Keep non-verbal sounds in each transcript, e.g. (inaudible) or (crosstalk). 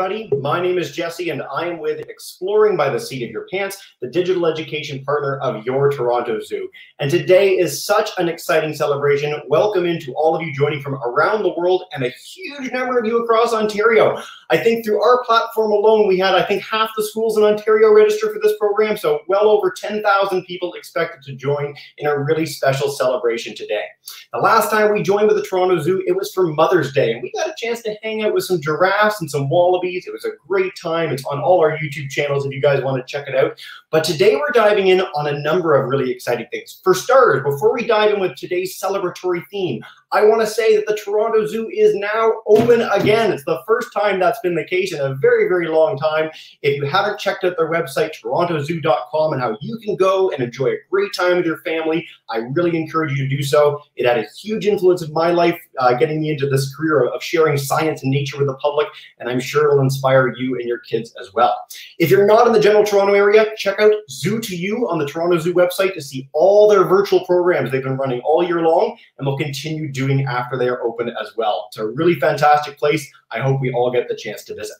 everybody. My name is Jesse, and I am with Exploring by the Seat of Your Pants, the digital education partner of your Toronto Zoo. And today is such an exciting celebration. Welcome into all of you joining from around the world and a huge number of you across Ontario. I think through our platform alone, we had, I think, half the schools in Ontario register for this program. So well over 10,000 people expected to join in a really special celebration today. The last time we joined with the Toronto Zoo, it was for Mother's Day, and we got a chance to hang out with some giraffes and some wallabies. It was a great time. It's on all our YouTube channels if you guys want to check it out. But today we're diving in on a number of really exciting things. For starters, before we dive in with today's celebratory theme, I want to say that the Toronto Zoo is now open again. It's the first time that's been the case in a very, very long time. If you haven't checked out their website, torontozoo.com, and how you can go and enjoy a great time with your family, I really encourage you to do so. It had a huge influence in my life, uh, getting me into this career of sharing science and nature with the public, and I'm sure it'll inspire you and your kids as well. If you're not in the general Toronto area, check out Zoo to You on the Toronto Zoo website to see all their virtual programs they've been running all year long and will continue doing after they are open as well. It's a really fantastic place. I hope we all get the chance to visit.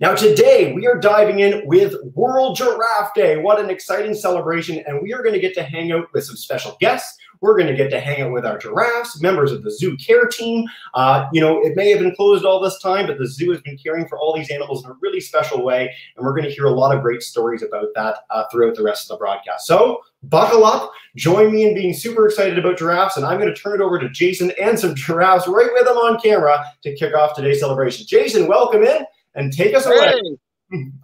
Now, today we are diving in with World Giraffe Day. What an exciting celebration! And we are going to get to hang out with some special guests. We're going to get to hang out with our giraffes, members of the zoo care team. Uh, you know, it may have been closed all this time, but the zoo has been caring for all these animals in a really special way. And we're going to hear a lot of great stories about that uh, throughout the rest of the broadcast. So buckle up, join me in being super excited about giraffes. And I'm going to turn it over to Jason and some (laughs) giraffes right with them on camera to kick off today's celebration. Jason, welcome in and take us away.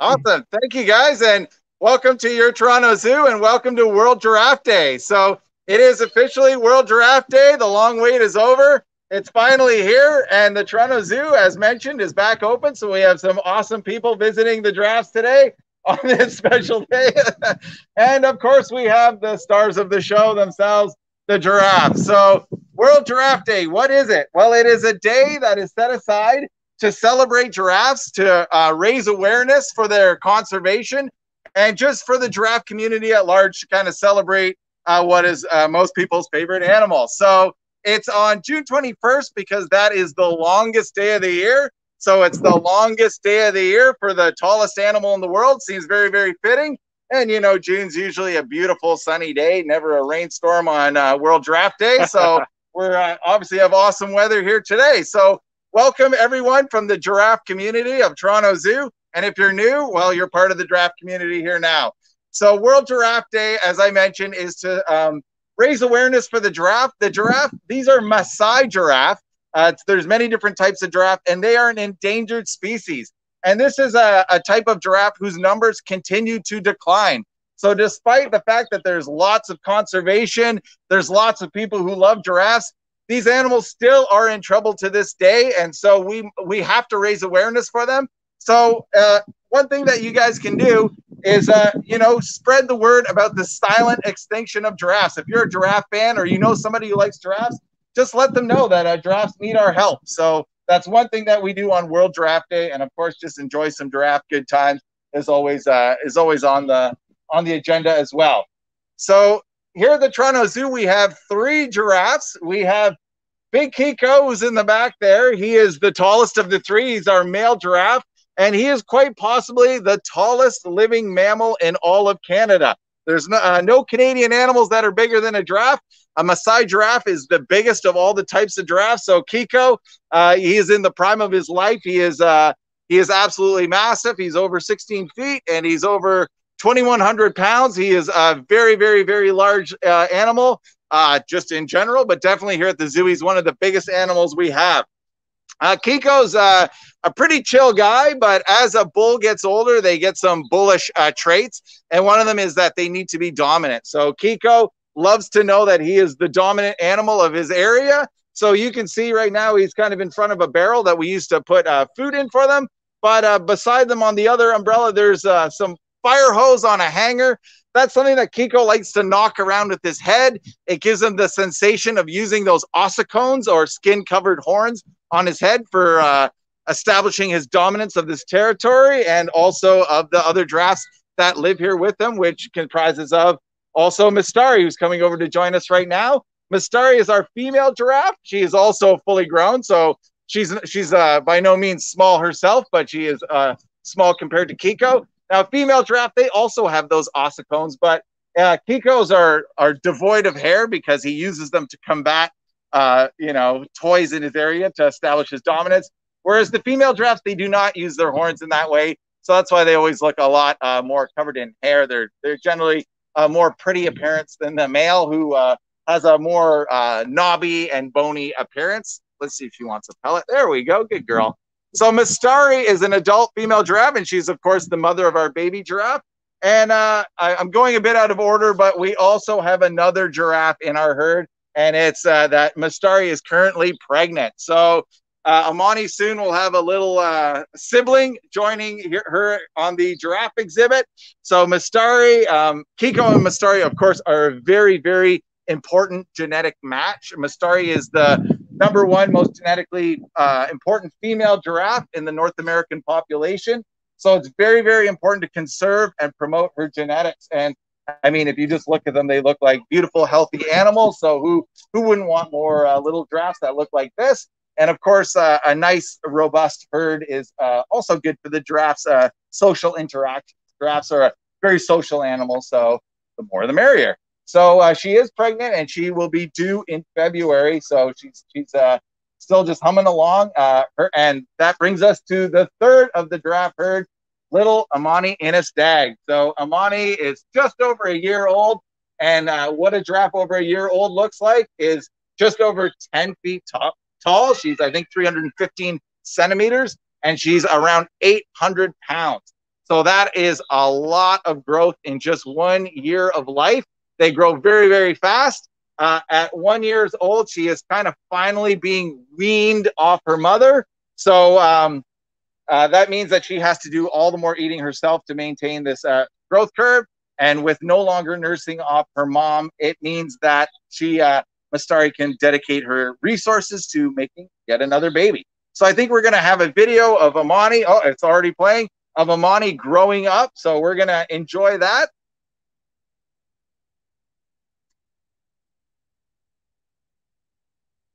awesome. Thank you, guys. And welcome to your Toronto Zoo and welcome to World Giraffe Day. So, it is officially World Giraffe Day. The long wait is over. It's finally here, and the Toronto Zoo, as mentioned, is back open. So we have some awesome people visiting the giraffes today (laughs) on this special day. (laughs) and of course, we have the stars of the show themselves, the giraffes. So, World Giraffe Day, what is it? Well, it is a day that is set aside to celebrate giraffes, to uh, raise awareness for their conservation, and just for the giraffe community at large to kind of celebrate uh, what is uh, most people's favorite animal. So it's on June 21st because that is the longest day of the year. So it's the longest day of the year for the tallest animal in the world. Seems very, very fitting. And you know, June's usually a beautiful sunny day, never a rainstorm on uh, World Giraffe Day. So (laughs) we're uh, obviously have awesome weather here today. So welcome everyone from the giraffe community of Toronto Zoo. And if you're new, well, you're part of the giraffe community here now. So World Giraffe Day, as I mentioned, is to um, raise awareness for the giraffe. The giraffe, these are Maasai giraffe. Uh, there's many different types of giraffe, and they are an endangered species. And this is a, a type of giraffe whose numbers continue to decline. So, despite the fact that there's lots of conservation, there's lots of people who love giraffes, these animals still are in trouble to this day. And so, we we have to raise awareness for them. So, uh, one thing that you guys can do is uh, you know spread the word about the silent extinction of giraffes. If you're a giraffe fan or you know somebody who likes giraffes, just let them know that uh, giraffes need our help. So that's one thing that we do on World Giraffe Day, and of course, just enjoy some giraffe good times is always uh, is always on the on the agenda as well. So here at the Toronto Zoo, we have three giraffes. We have Big Kiko, who's in the back there. He is the tallest of the three. He's our male giraffe and he is quite possibly the tallest living mammal in all of Canada. There's no, uh, no Canadian animals that are bigger than a giraffe. A Maasai giraffe is the biggest of all the types of giraffes. So Kiko, uh, he is in the prime of his life. He is uh, he is absolutely massive. He's over 16 feet and he's over 2,100 pounds. He is a very, very, very large uh, animal, uh, just in general, but definitely here at the zoo, he's one of the biggest animals we have. Uh, Kiko's uh, a pretty chill guy, but as a bull gets older, they get some bullish uh, traits. And one of them is that they need to be dominant. So Kiko loves to know that he is the dominant animal of his area. So you can see right now he's kind of in front of a barrel that we used to put uh, food in for them. But uh, beside them on the other umbrella, there's uh, some fire hose on a hanger. That's something that Kiko likes to knock around with his head. It gives him the sensation of using those ossicones or skin covered horns on his head for uh, establishing his dominance of this territory and also of the other giraffes that live here with him, which comprises of also Mistari, who's coming over to join us right now. Mistari is our female giraffe. She is also fully grown, so she's she's uh, by no means small herself, but she is uh, small compared to Kiko. Now, female giraffe, they also have those ossicones, but uh, Kiko's are are devoid of hair because he uses them to combat, uh, you know, toys in his area to establish his dominance. Whereas the female giraffes, they do not use their horns in that way, so that's why they always look a lot uh, more covered in hair. They're they're generally a more pretty appearance than the male, who uh, has a more uh, knobby and bony appearance. Let's see if she wants a pellet. There we go. Good girl. So Mistari is an adult female giraffe, and she's of course the mother of our baby giraffe. And uh, I, am going a bit out of order, but we also have another giraffe in our herd, and it's uh, that Mistari is currently pregnant. So uh, Amani soon will have a little uh, sibling joining her on the giraffe exhibit. So Mistari, um, Kiko and Mistari, of course, are a very, very important genetic match. Mistari is the number one most genetically uh, important female giraffe in the North American population. So it's very, very important to conserve and promote her genetics. And I mean, if you just look at them, they look like beautiful, healthy animals. So who who wouldn't want more uh, little giraffes that look like this? And of course, uh, a nice, robust herd is uh, also good for the giraffes' uh, social interaction. Giraffes are a very social animal, so the more the merrier. So uh, she is pregnant, and she will be due in February. So she's she's uh, still just humming along. Her, and that brings us to the third of the giraffe herd, little Amani Innis Dagg. So Amani is just over a year old, and what a giraffe over a year old looks like is just over 10 feet tall, tall. She's, I think, 315 centimeters, and she's around 800 pounds. So that is a lot of growth in just one year of life. They grow very, very fast. Uh, at one years old, she is kind of finally being weaned off her mother. So um, uh, that means that she has to do all the more eating herself to maintain this uh, growth curve. And with no longer nursing off her mom, it means that she uh, Mistari can dedicate her resources to making yet another baby. So I think we're going to have a video of Amani. Oh, it's already playing of Amani growing up. So we're going to enjoy that.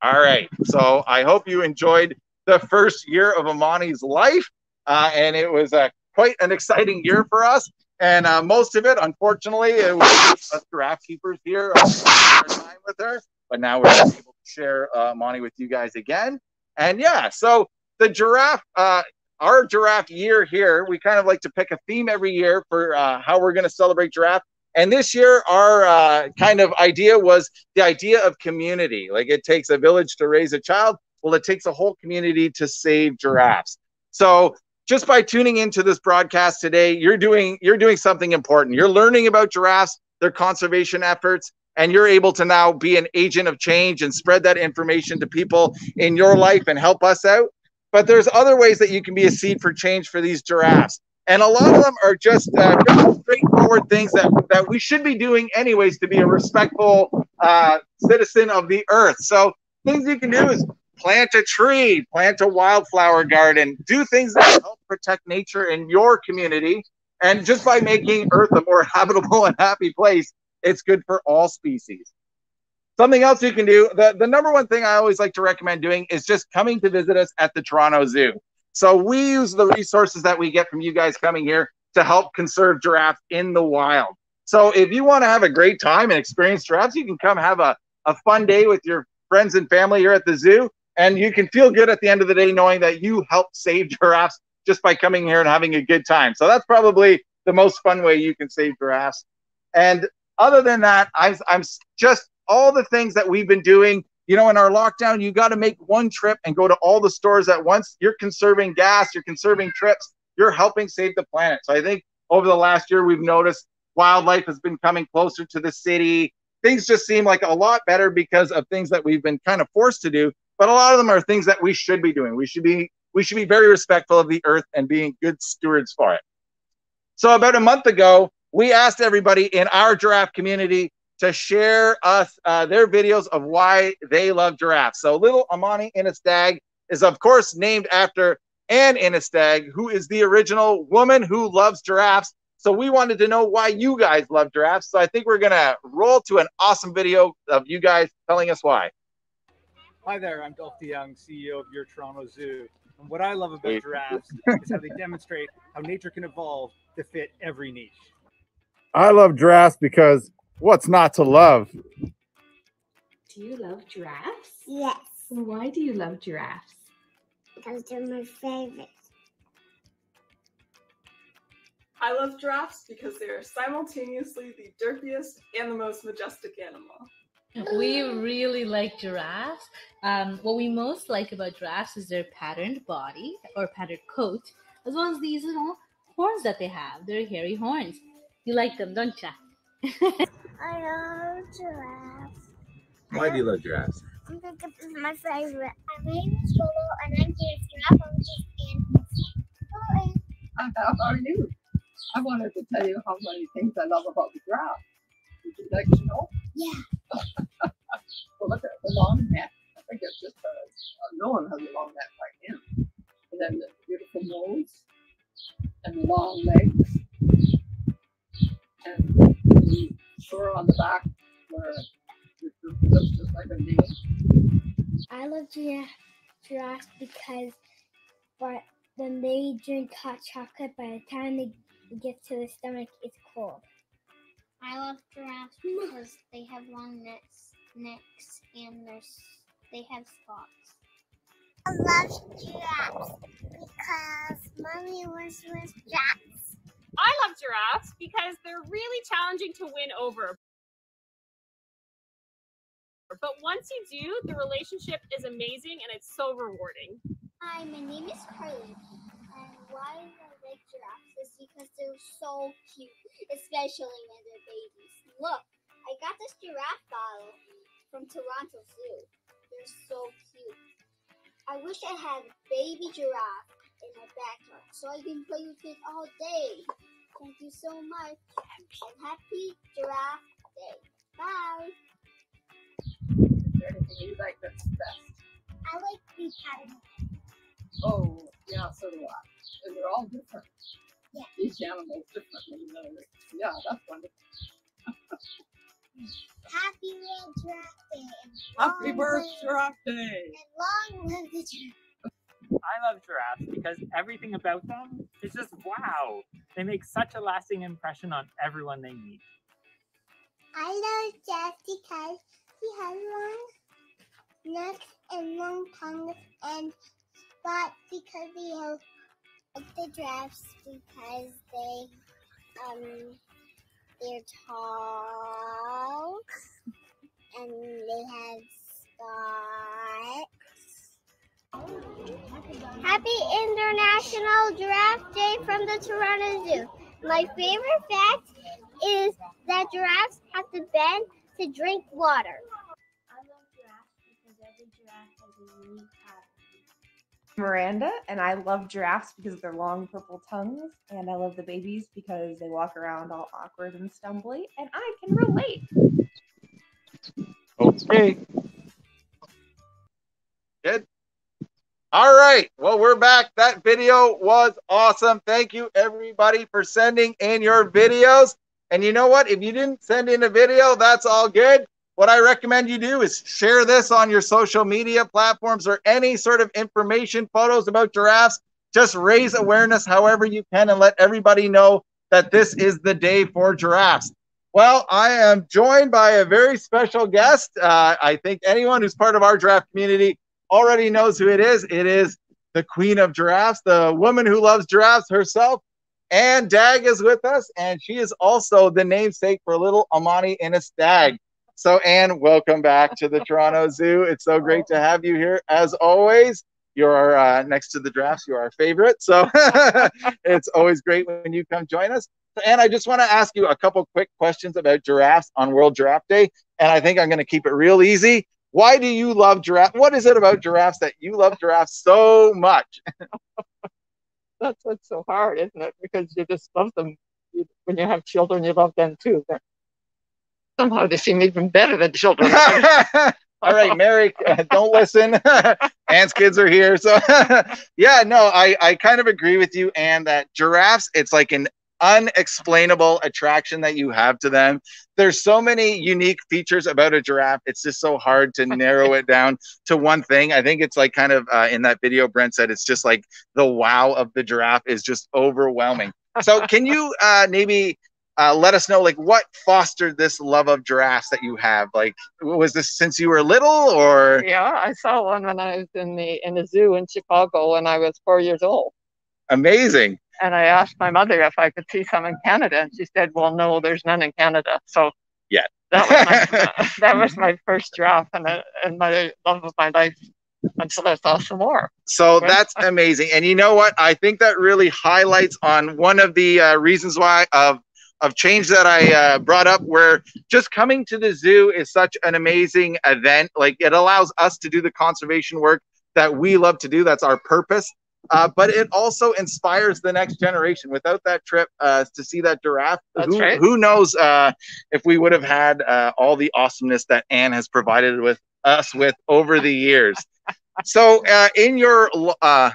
All right. So I hope you enjoyed the first year of Amani's life. Uh, and it was uh, quite an exciting year for us. And uh, most of it, unfortunately, it was us giraffe keepers here uh, time with her but now we're able to share uh, Monty with you guys again. And yeah, so the giraffe, uh, our giraffe year here, we kind of like to pick a theme every year for uh, how we're going to celebrate giraffe. And this year, our uh, kind of idea was the idea of community. Like it takes a village to raise a child. Well, it takes a whole community to save giraffes. So just by tuning into this broadcast today, you're doing you're doing something important. You're learning about giraffes, their conservation efforts, and you're able to now be an agent of change and spread that information to people in your life and help us out. But there's other ways that you can be a seed for change for these giraffes. And a lot of them are just, uh, straightforward things that, that we should be doing anyways to be a respectful uh, citizen of the earth. So things you can do is plant a tree, plant a wildflower garden, do things that help protect nature in your community. And just by making Earth a more (laughs) habitable and happy place, it's good for all species. Something else you can do, the, the number one thing I always like to recommend doing is just coming to visit us at the Toronto Zoo. So we use the resources that we get from you guys coming here to help conserve giraffes in the wild. So if you want to have a great time and experience giraffes, you can come have a, a fun day with your friends and family here at the zoo. And you can feel good at the end of the day knowing that you helped save giraffes just by coming here and having a good time. So that's probably the most fun way you can save giraffes. And other than that, I'm, I'm just all the things that we've been doing. You know, in our lockdown, you got to make one trip and go to all the stores at once. You're conserving gas, you're conserving trips, you're helping save the planet. So I think over the last year, we've noticed wildlife has been coming closer to the city. Things just seem like a lot better because of things that we've been kind of forced to do. But a lot of them are things that we should be doing. We should be we should be very respectful of the earth and being good stewards for it. So about a month ago, we asked everybody in our giraffe community to share us uh, their videos of why they love giraffes. So little Amani Innis Dagg is of course named after Anne Innis Dagg, who is the original woman who loves giraffes. So we wanted to know why you guys love giraffes. So I think we're gonna roll to an awesome video of you guys telling us why. Hi there, I'm Dolf DeJong, CEO of Your Toronto Zoo. And what I love about giraffes (laughs) is how they demonstrate how nature can evolve to fit every niche. I love giraffes because what's not to love? Do you love giraffes? Yes, Why do you love giraffes? because they're my favorite. I love giraffes because they are simultaneously the derpiest and the most majestic animal. We really like giraffes. Um, what we most like about giraffes is their patterned body or patterned coat, as well as these little horns that they have. They're hairy horns. You like them, don't you? (laughs) I love giraffes. Why do you love giraffes? Because it's my favorite. My name is Lolo, and I'm here giraffe. I'm just and And how are you? I wanted to tell you how many things I love about the giraffe. Would you like to know? Yeah. Well, look at the long neck. I think it's just a, no one has a long neck like him. And then the beautiful nose and the long legs and the fur on the back where it looks just like a nail. I love giraffe, giraffes because but when they drink hot chocolate, by the time they get to the stomach, it's cold. I love giraffes because they have long necks, necks, and their s- they have spots. I love giraffes because mommy was with giraffes. I love giraffes because they're really challenging to win over. But once you do, the relationship is amazing and it's so rewarding. Hi, my name is Carly, and why Giraffes because they're so cute, especially when they're babies. Look, I got this giraffe bottle from Toronto Zoo. They're so cute. I wish I had a baby giraffe in my backyard so I can play with it all day. Thank you so much, and happy Giraffe Day. Bye. Is there anything you like that's best? I like the pattern. Oh, yeah, so do I. And they're all different. Yeah. Each animal's different than another. Yeah, that's wonderful. Happy World Giraffe Day. Happy long birth, Giraffe Day! And long live the giraffe. I love giraffes because everything about them is just wow. They make such a lasting impression on everyone they meet. I love Jeff because he has long necks and long tongues and spots because they have like the giraffes because they um they're tall and they have spots. Happy International Giraffe Day from the Toronto Zoo. My favorite fact is that giraffes have to bend to drink water. I love giraffes because every giraffe has a unique. Miranda, and I love giraffes because of their long purple tongues, and I love the babies because they walk around all awkward and stumbly, and I can relate. Okay. Good. All right. Well, we're back. That video was awesome. Thank you, everybody, for sending in your videos. And you know what? If you didn't send in a video, that's all good. What I recommend you do is share this on your social media platforms or any sort of information, photos about giraffes. Just raise awareness however you can and let everybody know that this is the day for giraffes. Well, I am joined by a very special guest. Uh, I think anyone who's part of our giraffe community already knows who it is. It is the queen of giraffes, the woman who loves giraffes herself. Anne Dagg is with us, and she is also the namesake for little Amani Innis Dagg. So, Anne, welcome back to the Toronto (laughs) Zoo. It's so great to have you here as always. You're uh, next to the giraffes. You're our favorite. So, (laughs) it's always great when you come join us. And I just want to ask you a couple quick questions about giraffes on World Giraffe Day. And I think I'm going to keep it real easy. Why do you love giraffe? What is it about giraffes that you love giraffes so much? (laughs) That's what's so hard, isn't it? Because you just love them. You, when you have children, you love them too. They're, somehow they seem even better than children. (laughs) All right, Mary, (laughs) don't listen. (laughs) Anne's kids are here. So, yeah, no, I, I kind of agree with you, Anne, that giraffes, it's like an unexplainable attraction that you have to them. There's so many unique features about a giraffe. It's just so hard to narrow it down to one thing. I think it's like kind of uh, in that video Brent said it's just like the wow of the giraffe is just overwhelming. So can you uh, maybe uh, let us know like what fostered this love of giraffes that you have like was this since you were little or Yeah, I saw one when I was in the in the zoo in Chicago when I was four years old. amazing And I asked my mother if I could see some in Canada, and she said, "Well, no, there's none in Canada." So yeah that was my, (laughs) that was my first giraffe and, and my love of my life until I saw some more. So that's amazing. And you know what? I think that really highlights on one of the uh, reasons why of of change that I uh, brought up, where just coming to the zoo is such an amazing event. Like it allows us to do the conservation work that we love to do. That's our purpose. Uh, but it also inspires the next generation. Without that trip uh, to see that giraffe, who, right. who knows uh, if we would have had uh, all the awesomeness that Anne has provided with us with over the years. so, uh, in your uh,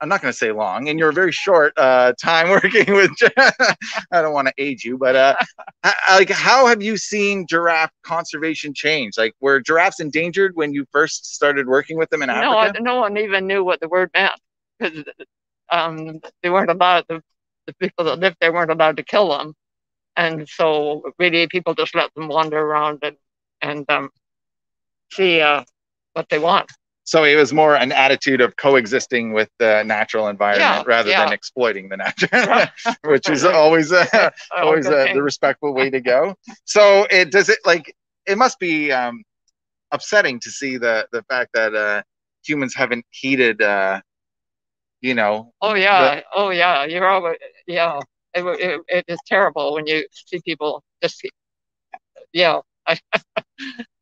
I'm not going to say long. In your very short uh, time (laughs) working with, (laughs) I don't want to age you, but uh, like, how have you seen giraffe conservation change? Like, were giraffes endangered when you first started working with them in No, Africa? I- no one even knew what the word meant because um, they weren't allowed. The, the people that lived there weren't allowed to kill them, and so really people just let them wander around and and um, see uh, what they want. So it was more an attitude of coexisting with the natural environment Yeah, rather than exploiting the natural, (laughs) which is (laughs) always uh, Oh, always good uh, the respectful way to go. So it does it like it must be um, upsetting to see the the fact that uh, humans haven't heeded, uh, you know, Oh yeah, oh yeah. You're always yeah. It, it, it is terrible when you see people just yeah. (laughs)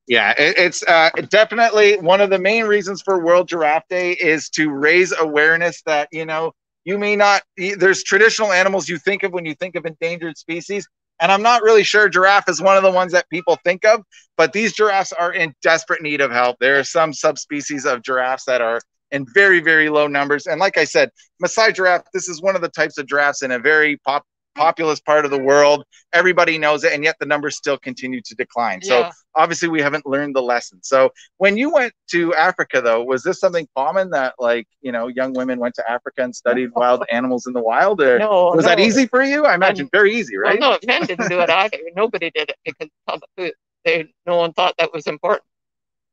Yeah, it, it's uh, definitely one of the main reasons for World Giraffe Day is to raise awareness that you know you may not. There's traditional animals you think of when you think of endangered species, and I'm not really sure giraffe is one of the ones that people think of. But these giraffes are in desperate need of help. There are some subspecies of giraffes that are in very very low numbers, and like I said, Maasai giraffe. This is one of the types of giraffes in a very pop populous part of the world. Everybody knows it, and yet the numbers still continue to decline. So obviously we haven't learned the lesson. So when you went to Africa though, was this something common that like, you know, young women went to Africa and studied wild animals in the wild or No, was that easy for you? I imagine very easy, right? Well, no, men didn't do it either. (laughs) Nobody did it because they no one thought that was important.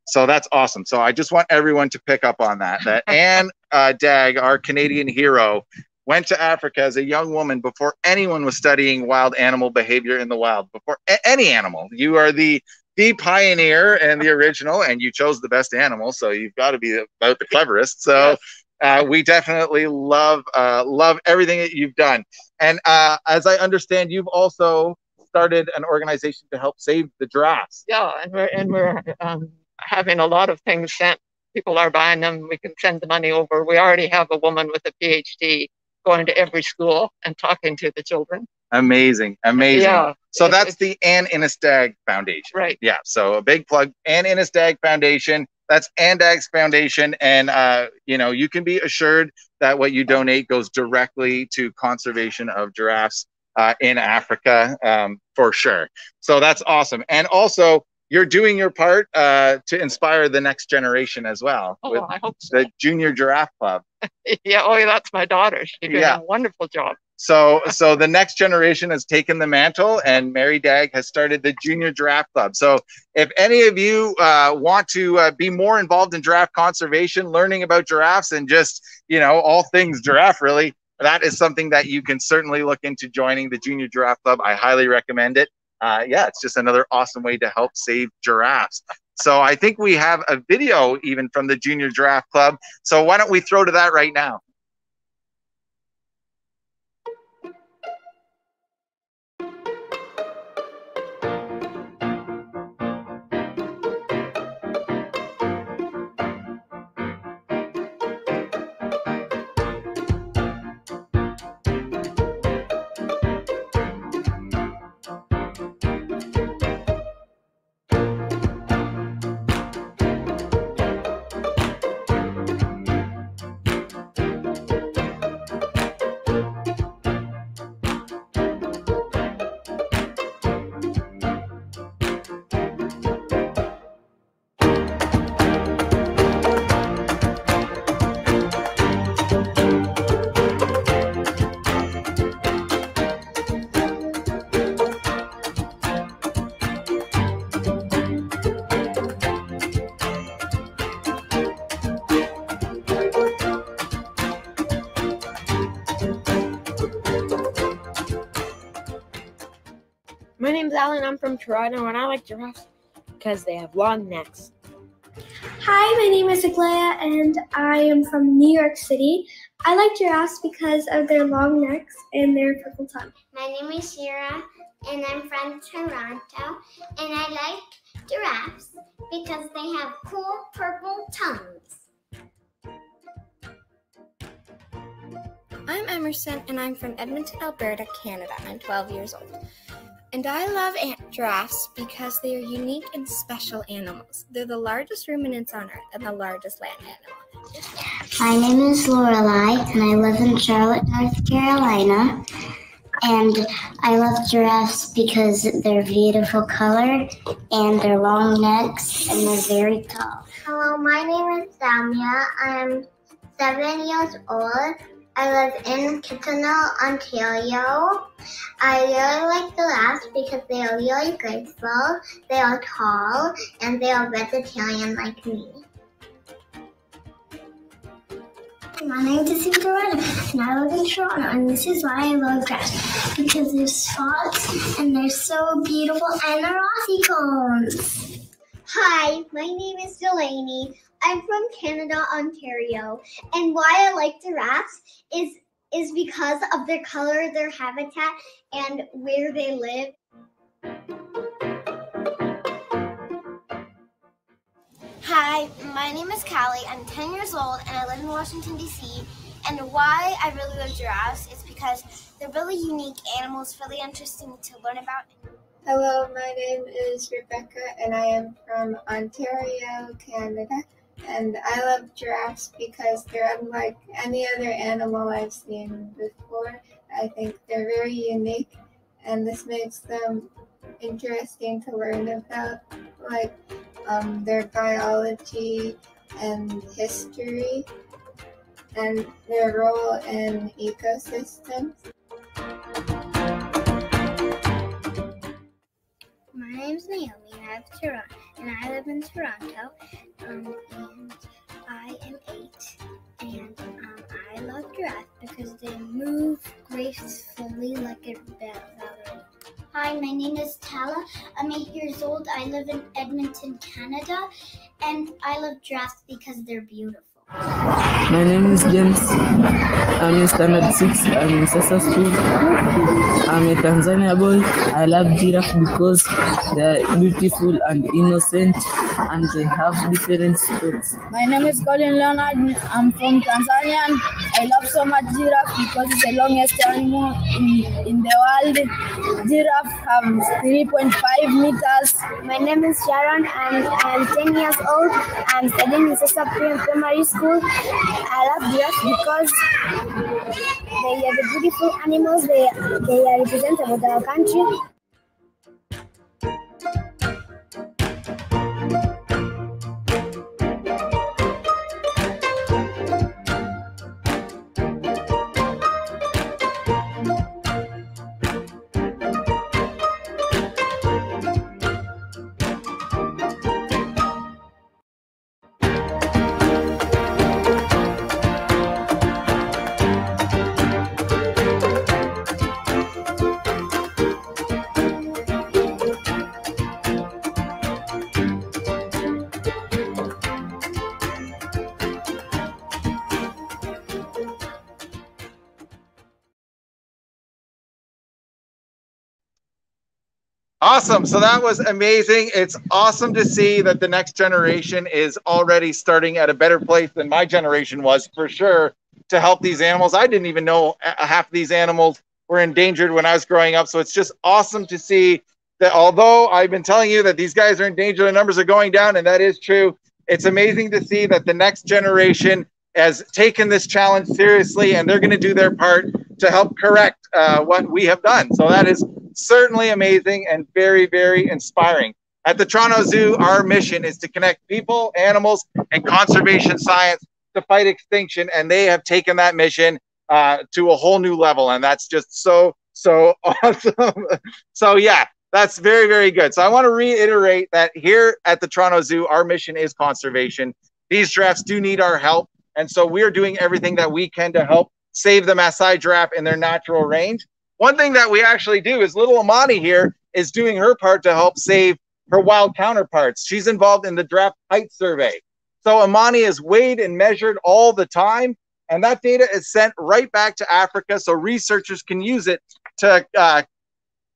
So that's awesome. So I just want everyone to pick up on that. That (laughs) Anne uh, Dagg, our Canadian hero, went to Africa as a young woman before anyone was studying wild animal behavior in the wild. Before a- any animal, you are the the pioneer and the original, and you chose the best animal, so you've got to be about the cleverest. So. Uh, we definitely love uh, love everything that you've done, and uh, as I understand, you've also started an organization to help save the giraffes. Yeah, and we're and we're um, having a lot of things sent. People are buying them. We can send the money over. We already have a woman with a PhD going to every school and talking to the children. Amazing, amazing. Yeah. So It's- that's the Anne Innis Dagg Foundation. Right. Yeah. So a big plug, Anne Innis Dagg Foundation. That's Anne Dagg's Foundation, and uh, you know you can be assured that what you donate goes directly to conservation of giraffes uh, in Africa um, for sure. So that's awesome, and also you're doing your part uh, to inspire the next generation as well Oh, with I hope so. the Junior Giraffe Club. (laughs) Yeah. Oh, yeah, that's my daughter. She's doing Yeah. a wonderful job. So, so the next generation has taken the mantle, and Mary Dagg has started the Junior Giraffe Club. So, if any of you uh, want to uh, be more involved in giraffe conservation, learning about giraffes, and just you know all things giraffe, really, that is something that you can certainly look into joining the Junior Giraffe Club. I highly recommend it. Uh, yeah, it's just another awesome way to help save giraffes. So, I think we have a video even from the Junior Giraffe Club. So, why don't we throw to that right now? Name's Alan. I'm from Toronto, and I like giraffes because they have long necks. Hi, my name is Aglaya, and I am from New York City. I like giraffes because of their long necks and their purple tongue. My name is Shira, and I'm from Toronto, and I like giraffes because they have cool purple tongues. I'm Emerson, and I'm from Edmonton, Alberta, Canada. I'm 12 years old. And I love ant- giraffes because they are unique and special animals. They're the largest ruminants on Earth and the largest land animal. My name is Lorelai, and I live in Charlotte, North Carolina. And I love giraffes because they're beautiful color and they're long necks and they're very tall. Hello, my name is Samia. I'm seven years old. I live in Kitchener, Ontario. I really like the giraffes because they are really graceful, they are tall, and they are vegetarian like me. My name is Cinderella, and I live in Toronto, and this is why I love grass because they're spots and they're so beautiful and they're ossicones. Hi, my name is Delaney. I'm from Canada, Ontario, and why I like giraffes is is because of their color, their habitat, and where they live. Hi, my name is Callie. I'm 10 years old and I live in Washington, D.C. And why I really love giraffes is because they're really unique animals, really interesting to learn about. Hello, my name is Rebecca and I am from Ontario, Canada. And I love giraffes because they're unlike any other animal I've seen before. I think they're very unique and this makes them interesting to learn about, like um, their biology and history and their role in ecosystems. My name's Naomi. I have Toronto, and I live in Toronto. Um, and I am eight, and um, I love giraffes because they move gracefully like a ballerina. Hi, my name is Tala. I'm eight years old. I live in Edmonton, Canada, and I love giraffes because they're beautiful. My name is James. I'm in standard six. I'm in Sasa School. I'm a Tanzania boy. I love giraffe because they're beautiful and innocent and they have different spots. My name is Colin Leonard. I'm from Tanzania. And I love so much giraffe because it's the longest animal in, in the world. Giraffe have 3.5 meters. My name is Sharon and I'm 10 years old. I'm studying in Sasa Primary School. I love giraffes because they are the beautiful animals. They, they are representative of our country. Awesome. So that was amazing. It's awesome to see that the next generation is already starting at a better place than my generation was for sure to help these animals. I didn't even know half of these animals were endangered when I was growing up. So it's just awesome to see that although I've been telling you that these guys are in danger, the numbers are going down, and that is true. It's amazing to see that the next generation has taken this challenge seriously and they're going to do their part to help correct uh, what we have done. So that is certainly amazing and very, very inspiring. At the Toronto Zoo, our mission is to connect people, animals, and conservation science to fight extinction. And they have taken that mission uh, to a whole new level. And that's just so, so (laughs) awesome. so, yeah, that's very, very good. So, I want to reiterate that here at the Toronto Zoo, our mission is conservation. These giraffes do need our help. And so, we are doing everything that we can to help save the Maasai giraffe in their natural range. One thing that we actually do is little Amani here is doing her part to help save her wild counterparts. She's involved in the giraffe height survey. So Amani is weighed and measured all the time, and that data is sent right back to Africa so researchers can use it to uh,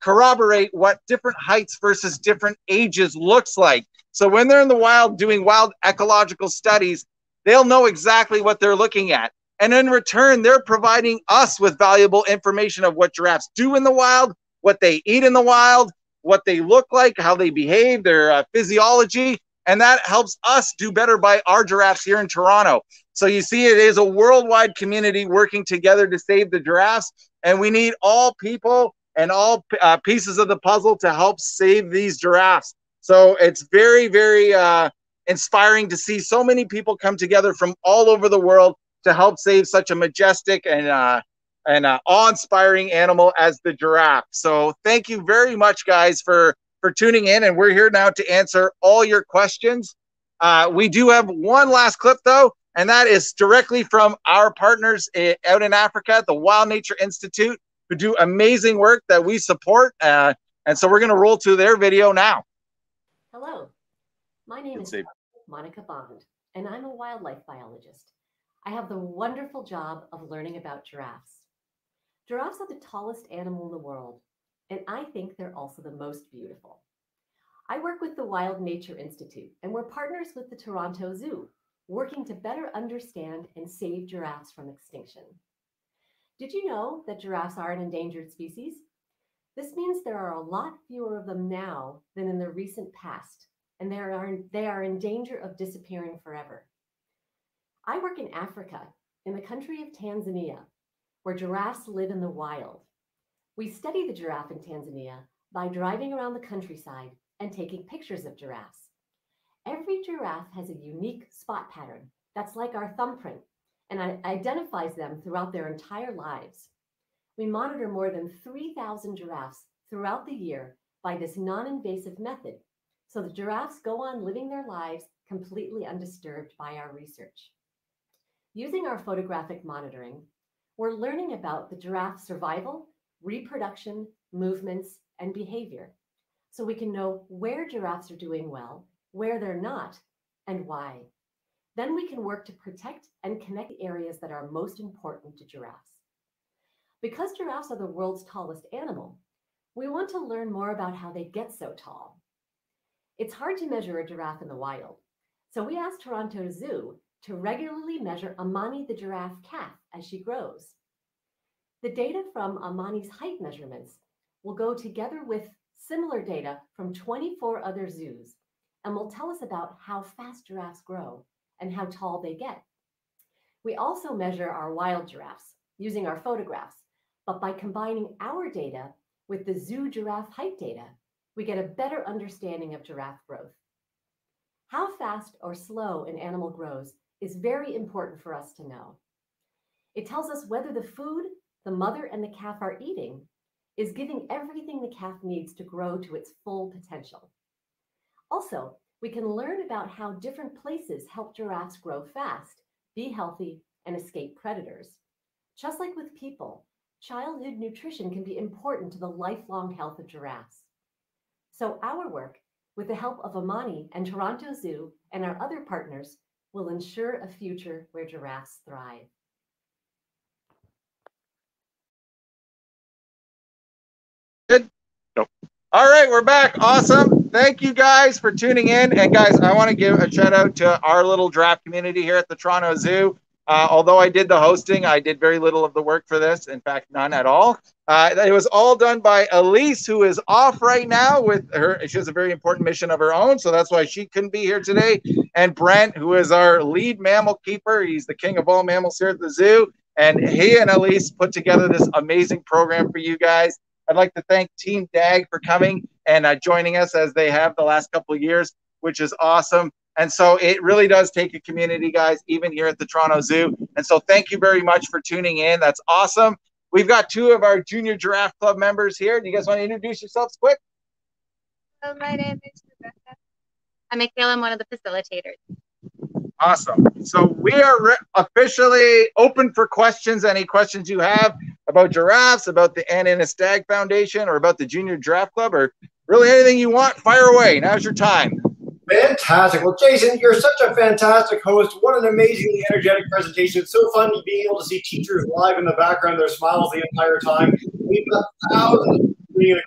corroborate what different heights versus different ages looks like. So when they're in the wild doing wild ecological studies, they'll know exactly what they're looking at. And in return, they're providing us with valuable information of what giraffes do in the wild, what they eat in the wild, what they look like, how they behave, their uh, physiology. And that helps us do better by our giraffes here in Toronto. So you see, it is a worldwide community working together to save the giraffes. And we need all people and all uh, pieces of the puzzle to help save these giraffes. So it's very, very uh, inspiring to see so many people come together from all over the world to help save such a majestic and uh, and uh, awe-inspiring animal as the giraffe. So thank you very much, guys, for for tuning in, and we're here now to answer all your questions. Uh, we do have one last clip though, and that is directly from our partners uh, out in Africa, the Wild Nature Institute who do amazing work that we support. Uh, and so we're going to roll to their video now. Hello, my name Let's is see. Monica Bond, and I'm a wildlife biologist. I have the wonderful job of learning about giraffes. Giraffes are the tallest animal in the world, and I think they're also the most beautiful. I work with the Wild Nature Institute, and we're partners with the Toronto Zoo, working to better understand and save giraffes from extinction. Did you know that giraffes are an endangered species? This means there are a lot fewer of them now than in the recent past, and they are, they are in danger of disappearing forever. I work in Africa, in the country of Tanzania, where giraffes live in the wild. We study the giraffe in Tanzania by driving around the countryside and taking pictures of giraffes. Every giraffe has a unique spot pattern that's like our thumbprint and identifies them throughout their entire lives. We monitor more than 3,000 giraffes throughout the year by this non invasive method, so the giraffes go on living their lives completely undisturbed by our research. Using our photographic monitoring, we're learning about the giraffe's survival, reproduction, movements, and behavior, so we can know where giraffes are doing well, where they're not, and why. Then we can work to protect and connect the areas that are most important to giraffes. Because giraffes are the world's tallest animal, we want to learn more about how they get so tall. It's hard to measure a giraffe in the wild, so we asked Toronto Zoo to regularly measure Amani the giraffe calf as she grows. The data from Amani's height measurements will go together with similar data from 24 other zoos and will tell us about how fast giraffes grow and how tall they get. We also measure our wild giraffes using our photographs, but by combining our data with the zoo giraffe height data, we get a better understanding of giraffe growth. How fast or slow an animal grows is very important for us to know. It tells us whether the food the mother and the calf are eating is giving everything the calf needs to grow to its full potential. Also, we can learn about how different places help giraffes grow fast, be healthy, and escape predators. Just like with people, childhood nutrition can be important to the lifelong health of giraffes. So, our work, with the help of Amani and Toronto Zoo and our other partners, will ensure a future where giraffes thrive. Good. Nope. All right, we're back. Awesome. Thank you guys for tuning in. And guys, I want to give a shout out to our little giraffe community here at the Toronto Zoo. Uh, although I did the hosting, I did very little of the work for this. In fact, none at all. Uh, it was all done by Elise, who is off right now with her. She has a very important mission of her own, so that's why she couldn't be here today. And Brent, who is our lead mammal keeper, he's the king of all mammals here at the zoo. And he and Elise put together this amazing program for you guys. I'd like to thank Team Dagg for coming and uh, joining us as they have the last couple of years, which is awesome. And so it really does take a community, guys, even here at the Toronto Zoo. And so thank you very much for tuning in. That's awesome. We've got two of our Junior Giraffe Club members here. Do you guys want to introduce yourselves quick? Hello, my name is Rebecca. I'm Michaela. I'm one of the facilitators. Awesome. So we are re- officially open for questions. Any questions you have about giraffes, about the Anne Dagg Foundation, or about the Junior Giraffe Club, or really anything you want, fire away. Now's your time. Fantastic. Well, Jason, you're such a fantastic host. What an amazingly energetic presentation. It's so fun being able to see teachers live in the background, their smiles the entire time. We've got thousands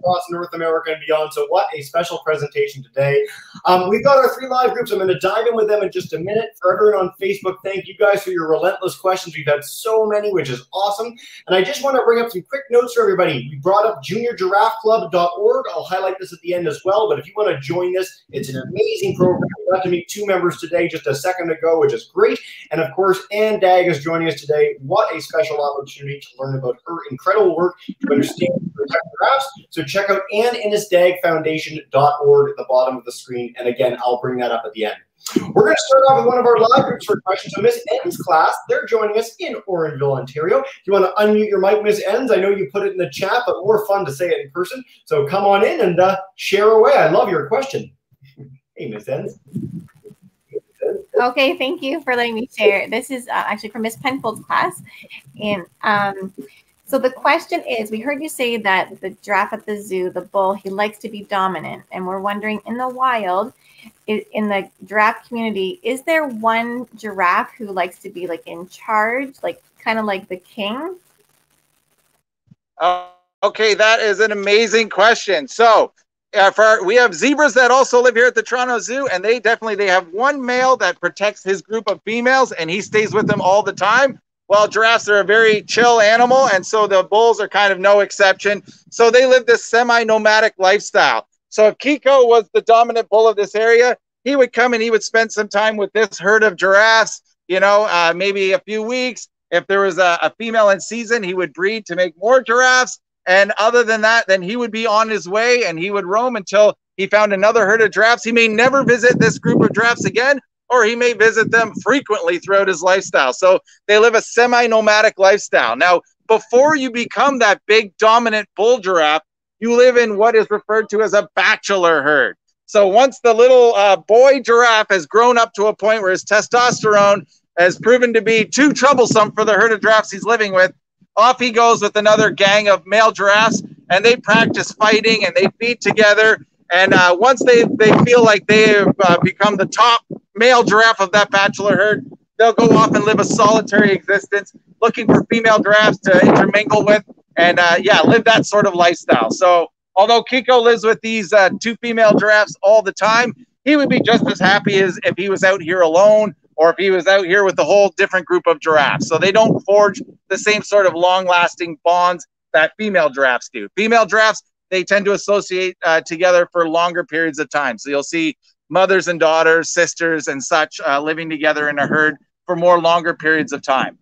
across North America and beyond. So, what a special presentation today. Um, we've got our three live groups. I'm going to dive in with them in just a minute. For everyone on Facebook, thank you guys for your relentless questions. We've had so many, which is awesome. And I just want to bring up some quick notes for everybody. We brought up juniorgiraffeclub.org. I'll highlight this at the end as well. But if you want to join this, it's an amazing program. We got to meet two members today just a second ago, which is great. And of course, Anne Dagg is joining us today. What a special opportunity to learn about her incredible work to understand and protect giraffes. So check out anneinnisdaggfoundation.org at the bottom of the screen. And again, I'll bring that up at the end. We're going to start off with one of our live groups for questions. So Miss Enns class, they're joining us in Orangeville, Ontario. If you want to unmute your mic, Miss Enns, I know you put it in the chat, but more fun to say it in person. So come on in and uh, share away. I love your question. hey, Miss Enns. Okay, thank you for letting me share. This is uh, actually from Miss Penfold's class. And um, so the question is, we heard you say that the giraffe at the zoo, the bull, he likes to be dominant, and we're wondering in the wild, in the giraffe community, is there one giraffe who likes to be like in charge, like kind of like the king? Uh, okay, that is an amazing question. So, uh, for we have zebras that also live here at the Toronto Zoo, and they definitely they have one male that protects his group of females, and he stays with them all the time. Well, giraffes are a very chill animal, and so the bulls are kind of no exception. So they live this semi nomadic lifestyle. So if Kiko was the dominant bull of this area, he would come and he would spend some time with this herd of giraffes, you know, uh, maybe a few weeks. If there was a, a female in season, he would breed to make more giraffes. And other than that, then he would be on his way and he would roam until he found another herd of giraffes. He may never visit this group of giraffes again, or he may visit them frequently throughout his lifestyle. So they live a semi nomadic lifestyle. Now, before you become that big dominant bull giraffe, you live in what is referred to as a bachelor herd. So once the little uh, boy giraffe has grown up to a point where his testosterone has proven to be too troublesome for the herd of giraffes he's living with, off he goes with another gang of male giraffes, and they practice fighting and they feed together. And uh, once they, they feel like they have uh, become the top male giraffe of that bachelor herd, they'll go off and live a solitary existence, looking for female giraffes to intermingle with, and uh, yeah, live that sort of lifestyle. So, although Kiko lives with these uh, two female giraffes all the time, he would be just as happy as if he was out here alone or if he was out here with a whole different group of giraffes. So they don't forge the same sort of long-lasting bonds that female giraffes do. Female giraffes they tend to associate uh, together for longer periods of time. So you'll see mothers and daughters, sisters, and such uh, living together in a herd for more longer periods of time.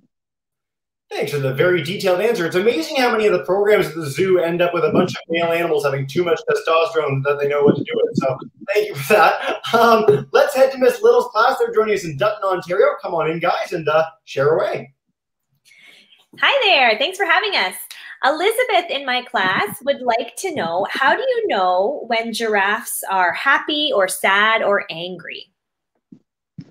Thanks for the very detailed answer. It's amazing how many of the programs at the zoo end up with a bunch of male animals having too much testosterone that they know what to do with. So thank you for that. Um, let's head to Miss Little's class. They're joining us in Dutton, Ontario. Come on in, guys, and uh, share away. Hi there. Thanks for having us. Elizabeth in my class would like to know how do you know when giraffes are happy or sad or angry?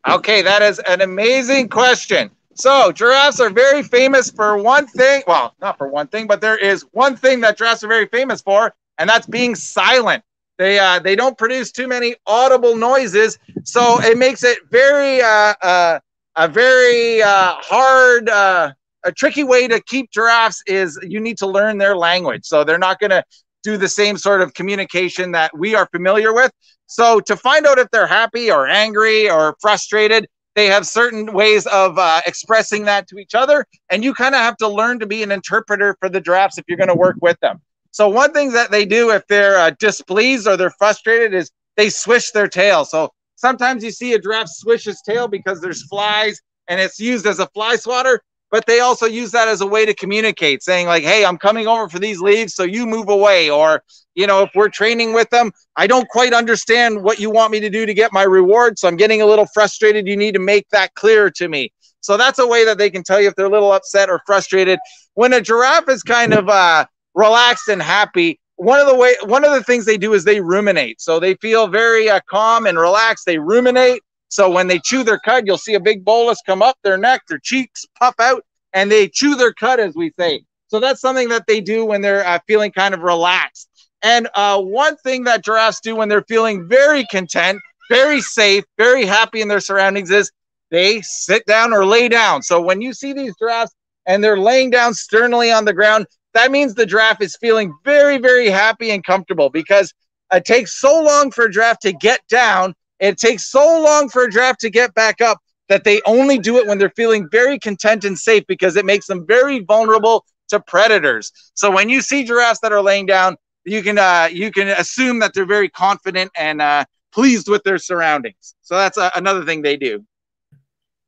Okay, that is an amazing question. So, giraffes are very famous for one thing. Well, not for one thing, but there is one thing that giraffes are very famous for, and that's being silent. They uh, they don't produce too many audible noises, so it makes it very uh, uh, a very uh, hard uh, a tricky way to keep giraffes is you need to learn their language. So they're not going to do the same sort of communication that we are familiar with. So to find out if they're happy or angry or frustrated, they have certain ways of uh, expressing that to each other. And you kind of have to learn to be an interpreter for the giraffes if you're going to work with them. So one thing that they do if they're uh, displeased or they're frustrated is they swish their tail. So sometimes you see a giraffe swish his tail because there's flies and it's used as a fly swatter but they also use that as a way to communicate saying like hey i'm coming over for these leaves so you move away. Or you know if we're training with them i don't quite understand what you want me to do to get my reward so i'm getting a little frustrated. You need to make that clear to me. So that's a way that they can tell you if they're a little upset or frustrated. When a giraffe is kind of uh, relaxed and happy one of the way one of the things they do is they ruminate. So they feel very uh, calm and relaxed. They ruminate So when they chew their cud, you'll see a big bolus come up their neck, their cheeks puff out, and they chew their cud, as we say. So that's something that they do when they're uh, feeling kind of relaxed. And uh, one thing that giraffes do when they're feeling very content, very safe, very happy in their surroundings is they sit down or lay down. So when you see these giraffes and they're laying down sternly on the ground, that means the giraffe is feeling very, very happy and comfortable because it takes so long for a giraffe to get down. It takes so long for a giraffe to get back up that they only do it when they're feeling very content and safe because it makes them very vulnerable to predators. So when you see giraffes that are laying down, you can uh, you can assume that they're very confident and uh, pleased with their surroundings. So that's uh, another thing they do.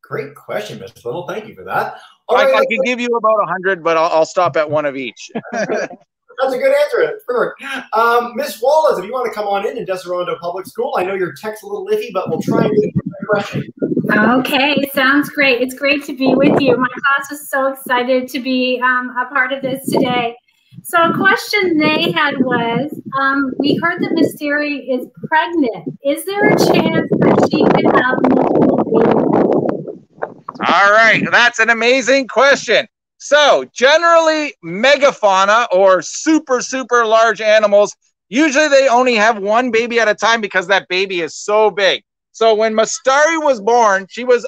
Great question, Mr. Little. Thank you for that. All I, right, I could give you about a hundred, but I'll, I'll, stop at one of each. (laughs) That's a good answer. Perfect. Um, Miss Wallace, if you want to come on in in Deseronto Public School, I know your tech's a little iffy, but we'll try and get a question. Okay, sounds great. It's great to be with you. My class was so excited to be um, a part of this today. So a question they had was, um, we heard that Mistari is pregnant. Is there a chance that she could have multiple babies? All right, that's an amazing question. So generally, megafauna or super, super large animals, usually they only have one baby at a time because that baby is so big. So when Mistari was born, she was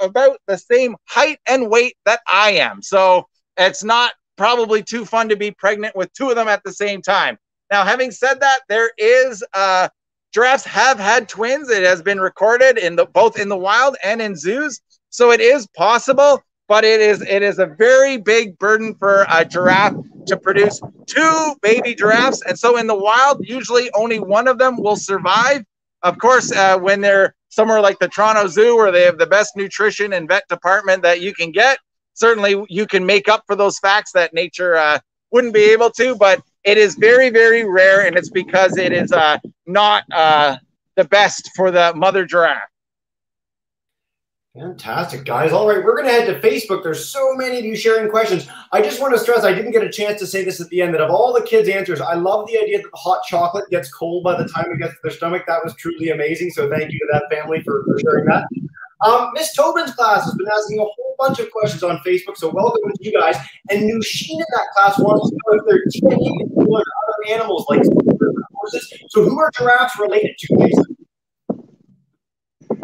about the same height and weight that I am. So it's not probably too fun to be pregnant with two of them at the same time. Now, having said that, there is uh, giraffes have had twins. It has been recorded in the both in the wild and in zoos, so it is possible. But it is it is a very big burden for a giraffe to produce two baby giraffes, and so in the wild, usually only one of them will survive. Of course, uh, when they're somewhere like the Toronto Zoo, where they have the best nutrition and vet department that you can get, certainly you can make up for those facts that nature uh, wouldn't be able to, but it is very, very rare, and it's because it is uh, not uh, the best for the mother giraffe. Fantastic, guys. All right, we're going to head to Facebook. There's so many of you sharing questions. I just want to stress, I didn't get a chance to say this at the end, that of all the kids' answers, I love the idea that hot chocolate gets cold by the time it gets to their stomach. That was truly amazing. So thank you to that family for, for sharing that. Um, Miss Tobin's class has been asking a whole bunch of questions on Facebook, so welcome to you guys. And Nushin in that class wants to know if they're with other animals like horses. So who are giraffes related to, Jason?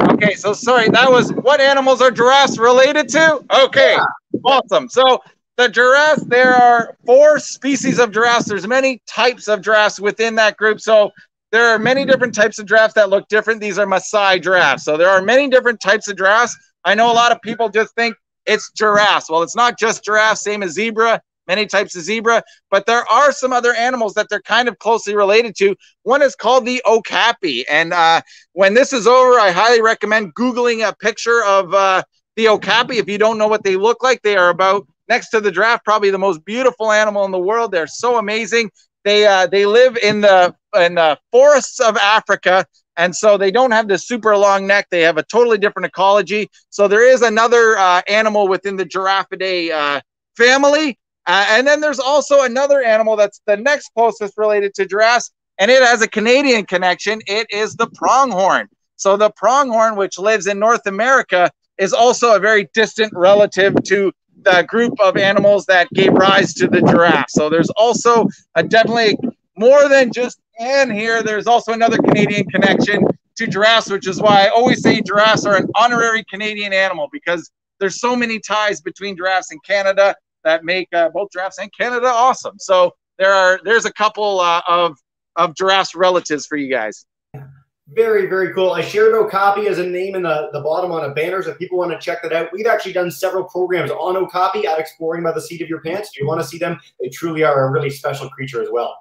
Okay, so sorry, that was what animals are giraffes related to? Okay, yeah. awesome. So the giraffes, there are four species of giraffes. There's many types of giraffes within that group. So there are many different types of giraffes that look different. These are Maasai giraffes. So there are many different types of giraffes. I know a lot of people just think it's giraffes. Well, it's not just giraffes, same as zebra, many types of zebra, but there are some other animals that they're kind of closely related to. One is called the okapi. And uh, when this is over, I highly recommend Googling a picture of uh, the okapi. If you don't know what they look like, they are about next to the giraffe, probably the most beautiful animal in the world. They're so amazing. They uh, they live in the in the forests of Africa, and so they don't have the super long neck. They have a totally different ecology. So there is another uh, animal within the Giraffidae uh, family, uh, and then there's also another animal that's the next closest related to giraffes, and it has a Canadian connection. It is the pronghorn. So the pronghorn, which lives in North America, is also a very distant relative to the group of animals that gave rise to the giraffe. So there's also a definitely more than just Anne here. There's also another Canadian connection to giraffes, which is why I always say giraffes are an honorary Canadian animal because there's so many ties between giraffes and Canada that make uh, both giraffes and Canada awesome. So there are there's a couple uh, of of giraffes relatives for you guys. Very, very cool. I shared Okapi as a name in the, the bottom on a banner, so if people want to check that out. We've actually done several programs on Okapi at Exploring by the Seat of Your Pants. If you want to see them, they truly are a really special creature as well.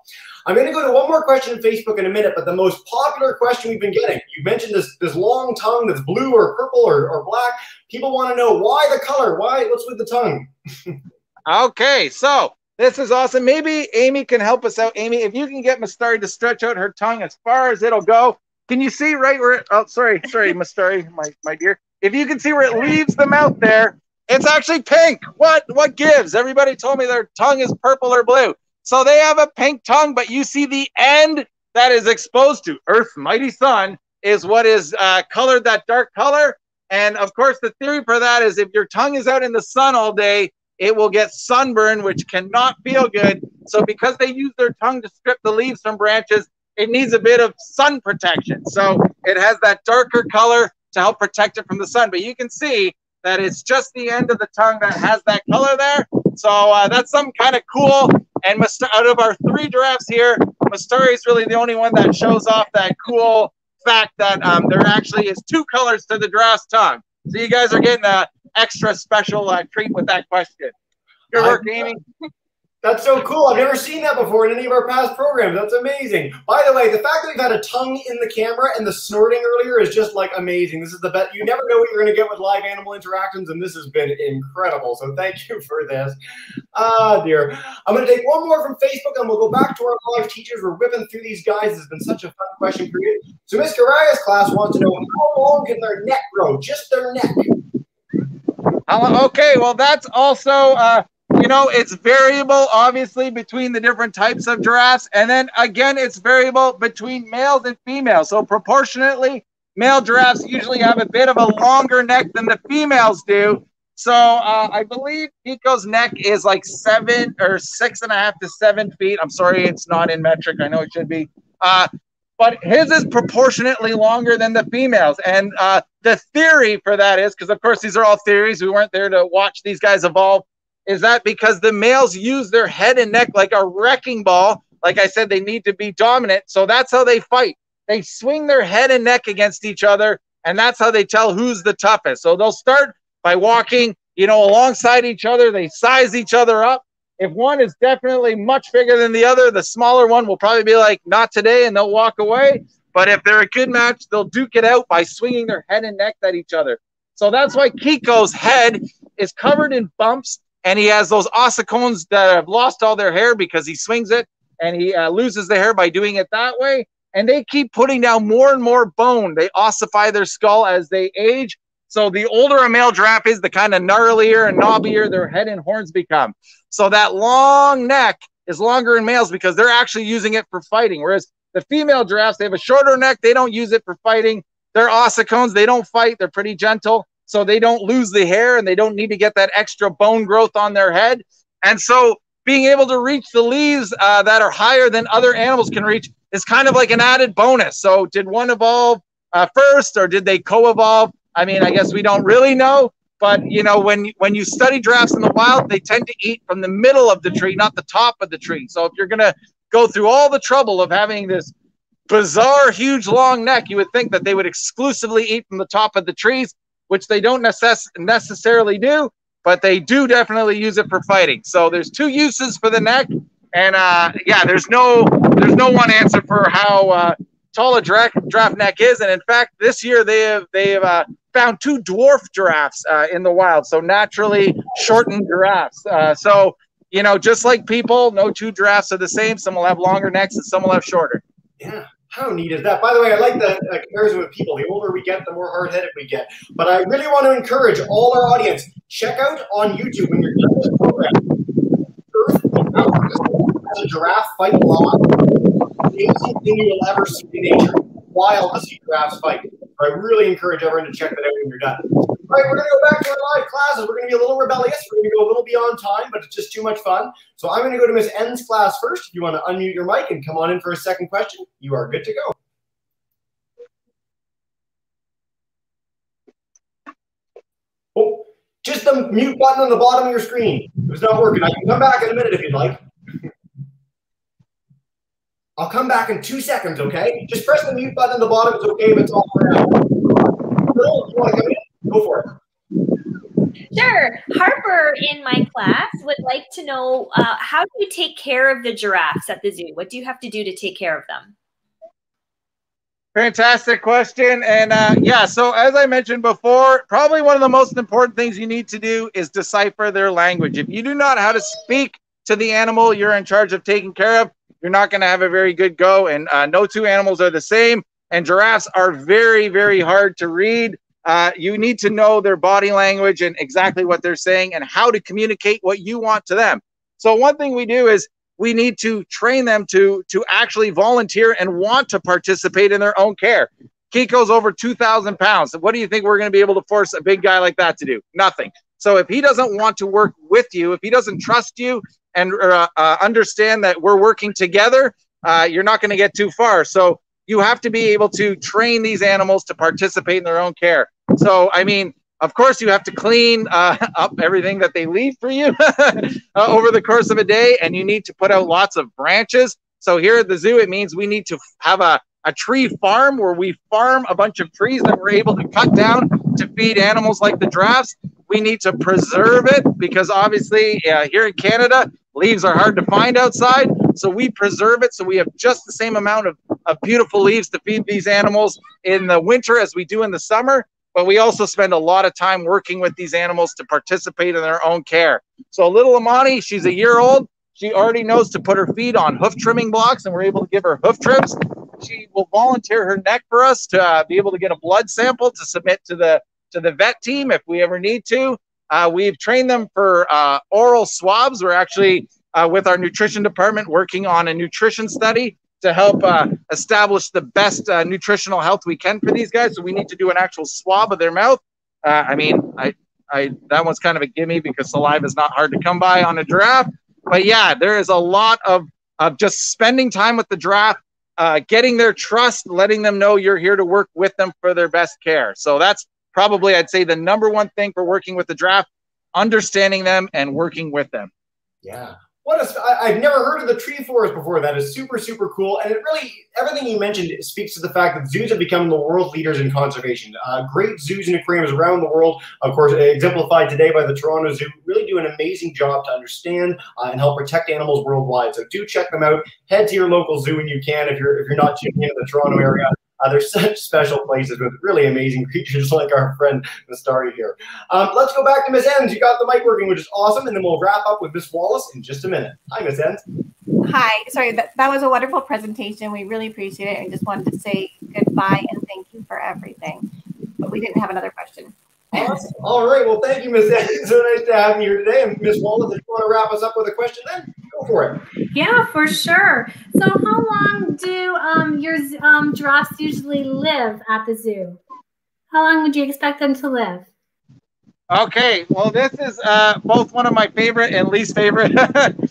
I'm going to go to one more question on Facebook in a minute, but the most popular question we've been getting, you mentioned this, this long tongue that's blue or purple or, or black. People want to know why the color, why, what's with the tongue? (laughs) okay, so this is awesome. Maybe Amy can help us out. Amy, if you can get Mistari to stretch out her tongue as far as it'll go, can you see right where? It, oh, sorry, sorry, Mistari, (laughs) my my dear. If you can see where it leaves the mouth there, it's actually pink. What what gives? Everybody told me their tongue is purple or blue. So they have a pink tongue, but you see the end that is exposed to Earth's mighty sun is what is uh, colored that dark color. And of course, the theory for that is if your tongue is out in the sun all day, it will get sunburn, which cannot feel good. So, because they use their tongue to strip the leaves from branches, it needs a bit of sun protection. So, it has that darker color to help protect it from the sun. But you can see that it's just the end of the tongue that has that color there. So, uh, that's some kind of cool. And out of our three giraffes here, Mistari is really the only one that shows off that cool fact that um, there actually is two colors to the giraffe's tongue. So you guys are getting a extra special uh, treat with that question. Good work, Amy. That's so cool. I've never seen that before in any of our past programs. That's amazing. By the way, the fact that we've had a tongue in the camera and the snorting earlier is just like amazing. This is the best. You never know what you're going to get with live animal interactions, and this has been incredible. So thank you for this. Ah, dear. I'm going to take one more from Facebook, and we'll go back to our live teachers. We're whipping through these guys. It's been such a fun question for you. So Miss Garaya's class wants to know how long can their neck grow? Just their neck. Okay, well, that's also, uh, you know, it's variable, obviously, between the different types of giraffes. And then again, it's variable between males and females. So, proportionately, male giraffes usually have a bit of a longer neck than the females do. So, uh, I believe Nico's neck is like seven or six and a half to seven feet. I'm sorry, it's not in metric. I know it should be. Uh, but his is proportionately longer than the females. And uh, the theory for that is because, of course, these are all theories. We weren't there to watch these guys evolve. Is that because the males use their head and neck like a wrecking ball? Like I said, they need to be dominant. So that's how they fight. They swing their head and neck against each other, and that's how they tell who's the toughest. So they'll start by walking, you know, alongside each other. They size each other up. If one is definitely much bigger than the other, the smaller one will probably be like, not today, and they'll walk away. But if they're a good match, they'll duke it out by swinging their head and neck at each other. So that's why Kiko's head is covered in bumps, and he has those ossicones that have lost all their hair because he swings it and he uh, loses the hair by doing it that way. And they keep putting down more and more bone. They ossify their skull as they age. So the older a male giraffe is, the kind of gnarlier and knobbier their head and horns become. So that long neck is longer in males because they're actually using it for fighting. Whereas the female giraffes, they have a shorter neck. They don't use it for fighting. They're ossicones. They don't fight. They're pretty gentle. So they don't lose the hair and they don't need to get that extra bone growth on their head. And so being able to reach the leaves uh, that are higher than other animals can reach is kind of like an added bonus. So did one evolve uh, first or did they co-evolve? I mean, I guess we don't really know, but you know, when when you study giraffes in the wild, they tend to eat from the middle of the tree, not the top of the tree. So if you're gonna go through all the trouble of having this bizarre, huge, long neck, you would think that they would exclusively eat from the top of the trees, which they don't necess- necessarily do, but they do definitely use it for fighting. So there's two uses for the neck, and uh, yeah, there's no there's no one answer for how uh, tall a giraffe, giraffe neck is. And in fact, this year they have they have uh, found two dwarf giraffes uh, in the wild, so naturally shortened giraffes. Uh, so you know, just like people, no two giraffes are the same. Some will have longer necks and some will have shorter. Yeah. How neat is that? By the way, I like the comparison with people. The older we get, the more hard headed we get. But I really want to encourage all our audience check out on YouTube when you're doing this program. Earth as a giraffe fight live. Amazing thing you'll ever see in nature. Wild to see giraffes fight. I really encourage everyone to check that out when you're done. All right, we're going to go back to our live classes. We're going to be a little rebellious. We're going to go a little beyond time, but it's just too much fun. So I'm going to go to Miss N's class first. If you want to unmute your mic and come on in for a second question, you are good to go. Oh, just the mute button on the bottom of your screen. It's not working. I can come back in a minute if you'd like. I'll come back in two seconds, okay? Just press the mute button at the bottom. It's okay if it's off for now. Phil, you want to come in? Go for it. Sure. Harper in my class would like to know uh, how do you take care of the giraffes at the zoo? What do you have to do to take care of them? Fantastic question. And uh, yeah, so as I mentioned before, probably one of the most important things you need to do is decipher their language. If you do not know how to speak to the animal you're in charge of taking care of, you're not going to have a very good go. And uh, no two animals are the same. And giraffes are very, very hard to read. Uh, you need to know their body language and exactly what they're saying and how to communicate what you want to them. So one thing we do is we need to train them to to actually volunteer and want to participate in their own care. Kiko's over 2,000 pounds. What do you think we're going to be able to force a big guy like that to do? Nothing. So if he doesn't want to work with you, if he doesn't trust you and uh, uh, understand that we're working together, uh, you're not going to get too far. So you have to be able to train these animals to participate in their own care. So, I mean, of course, you have to clean uh, (laughs) up everything that they leave for you (laughs) uh, over the course of a day, and you need to put out lots of branches. So here at the zoo, it means we need to have a, a tree farm where we farm a bunch of trees that we're able to cut down to feed animals like the giraffes. We need to preserve it because obviously uh, here in Canada, leaves are hard to find outside. So we preserve it so we have just the same amount of, of beautiful leaves to feed these animals in the winter as we do in the summer. But we also spend a lot of time working with these animals to participate in their own care. So little Amani, she's a year old. She already knows to put her feet on hoof trimming blocks, and we're able to give her hoof trims. She will volunteer her neck for us to uh, be able to get a blood sample to submit to the to the vet team if we ever need to. Uh, we've trained them for uh, oral swabs. We're actually uh, with our nutrition department working on a nutrition study to help uh, establish the best uh, nutritional health we can for these guys. So we need to do an actual swab of their mouth. Uh, I mean, I, I that one's kind of a gimme because saliva is not hard to come by on a giraffe. But yeah, there is a lot of of just spending time with the giraffe, getting their trust, letting them know you're here to work with them for their best care. So that's probably I'd say the number one thing for working with the draft, understanding them and working with them. Yeah. What I've never heard of the tree forest before. That is super, super cool. And it really, everything you mentioned speaks to the fact that zoos have become the world leaders in conservation. Uh, great zoos and aquariums around the world, of course, exemplified today by the Toronto Zoo, really do an amazing job to understand uh, and help protect animals worldwide. So do check them out. Head to your local zoo when you can if you're if you're not tuning into the Toronto area. Uh, they're (laughs) such special places with really amazing creatures (laughs) like our friend Mistari here. Um, let's go back to Miss Enns. You got the mic working, which is awesome, and then we'll wrap up with Miss Wallace in just a minute. Hi, Miss Enns. Hi. Sorry, that, that was a wonderful presentation. We really appreciate it. I just wanted to say goodbye and thank you for everything. But we didn't have another question. Awesome. All right. Well, thank you, Miss Enns. (laughs) So nice to have you here today. And Miss Wallace, if you want to wrap us up with a question, then go for it. Yeah, for sure. So, how long do um, your um, giraffes usually live at the zoo? How long would you expect them to live? Okay, well, this is uh, both one of my favorite and least favorite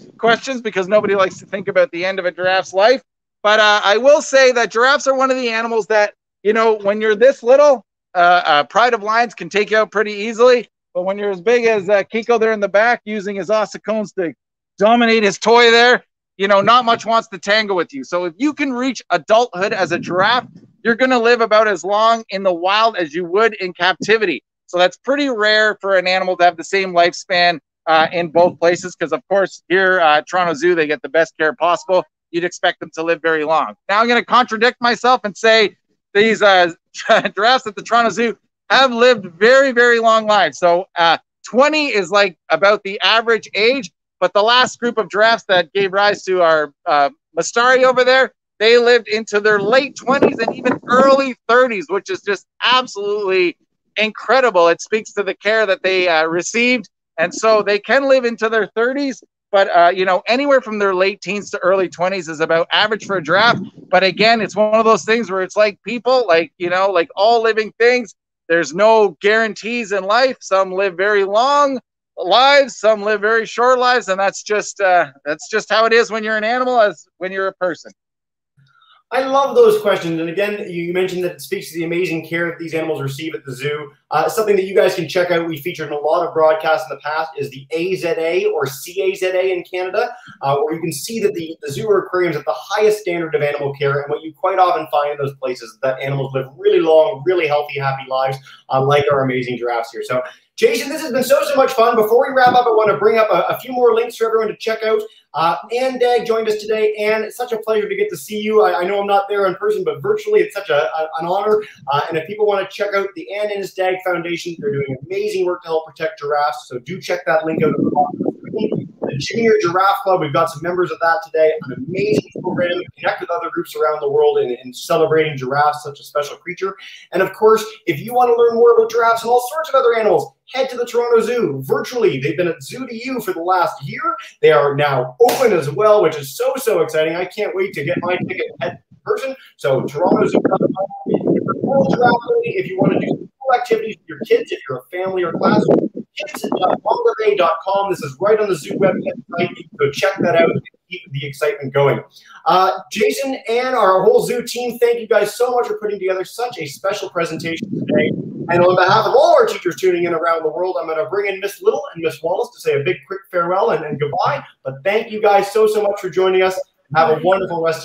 (laughs) questions because nobody likes to think about the end of a giraffe's life. But uh, I will say that giraffes are one of the animals that, you know, when you're this little, uh, uh, Pride of Lions can take you out pretty easily. But when you're as big as uh, Kiko there in the back, using his ossicones to dominate his toy there, you know, not much wants to tangle with you. So if you can reach adulthood as a giraffe, you're going to live about as long in the wild as you would in captivity. So that's pretty rare for an animal to have the same lifespan uh, in both places. Because of course, here uh, Toronto Zoo, they get the best care possible. You'd expect them to live very long. Now I'm going to contradict myself and say these uh, (laughs) giraffes at the Toronto Zoo have lived very, very long lives. So uh, 20 is like about the average age. But the last group of drafts that gave rise to our uh, Mistari over there, they lived into their late 20s and even early 30s, which is just absolutely incredible. It speaks to the care that they uh, received. And so they can live into their 30s, but uh, you know, anywhere from their late teens to early 20s is about average for a draft. But again, it's one of those things where it's like people, like you know, like all living things. There's no guarantees in life. Some live very long lives, some live very short lives, and that's just uh, that's just how it is when you're an animal as when you're a person. I love those questions. And again, you mentioned that it speaks to the amazing care that these animals receive at the zoo. Uh, something that you guys can check out. We featured in a lot of broadcasts in the past is the AZA or CAZA in Canada, uh, where you can see that the, the zoo or aquariums have the highest standard of animal care. And what you quite often find in those places is that animals live really long, really healthy, happy lives, uh, like our amazing giraffes here. So Jason, this has been so, so much fun. Before we wrap up, I want to bring up a, a few more links for everyone to check out. Uh, Anne Dagg joined us today. Anne, it's such a pleasure to get to see you. I, I know I'm not there in person, but virtually it's such a, a an honor. Uh, and if people want to check out the Anne Innis Dagg Foundation, they're doing amazing work to help protect giraffes. So do check that link out the Junior Giraffe Club. We've got some members of that today. An amazing program. Connect with other groups around the world in, in celebrating giraffes, such a special creature. And of course, if you want to learn more about giraffes and all sorts of other animals, head to the Toronto Zoo virtually. They've been at Zoo to You for the last year. They are now open as well, which is so, so exciting. I can't wait to get my ticket at person. So Toronto Zoo if you want to do activities with your kids, if you're a family or class, kids.monterey.com. This is right on the zoo website. Go check that out and keep the excitement going. Uh, Jason and our whole zoo team, thank you guys so much for putting together such a special presentation today. And on behalf of all our teachers tuning in around the world, I'm going to bring in Miss Little and Miss Wallace to say a big, quick farewell and, and goodbye. But thank you guys so, so much for joining us. Have a wonderful rest of your